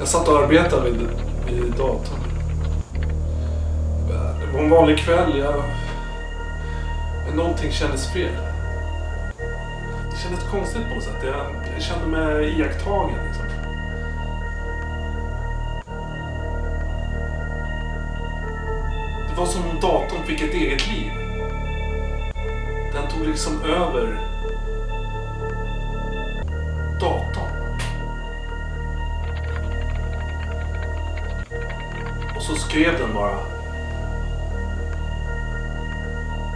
Jag satt och arbetade vid, vid datorn. Det var en vanlig kväll. Jag... Men någonting kändes fel. Det kändes konstigt på något sätt. Jag, jag kände mig iakttagen. Liksom. Det var som om datorn fick ett eget liv. Den tog liksom över Och så skrev den bara.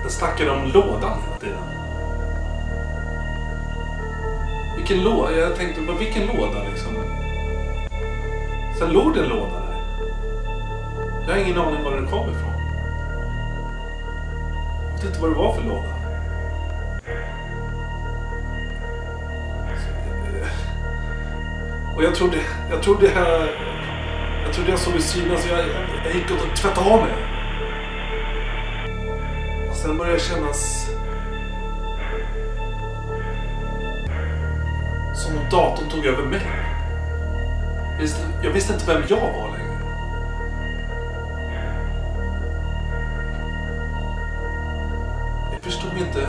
Den snackade om lådan hela tiden. Vilken låda? Jag tänkte, bara, vilken låda liksom? Sen låg det en låda där. Jag har ingen aning var den kom ifrån. Jag vet inte vad det var för låda. Eh, och jag trodde, jag trodde jag, jag trodde jag såg i synen så jag, jag gick och tvättade av mig. Och sen började det kännas som om datorn tog över mig. Jag visste, jag visste inte vem jag var längre. Jag förstod inte.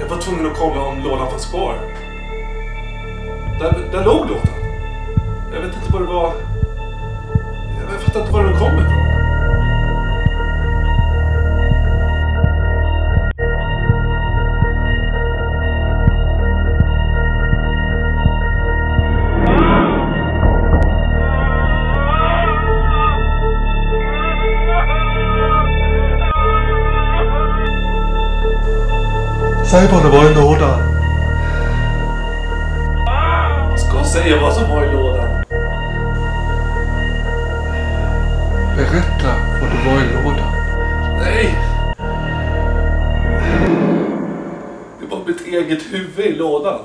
Jag var tvungen att kolla om lådan fanns kvar. Där, där låg lådan. Jag vet inte vad det var. Inte var den kom ifrån. Säg vad det var i lådan. Ska säga vad som var i lådan. Berätta vad det var i lådan. Nej! Det var mitt eget huvud i lådan.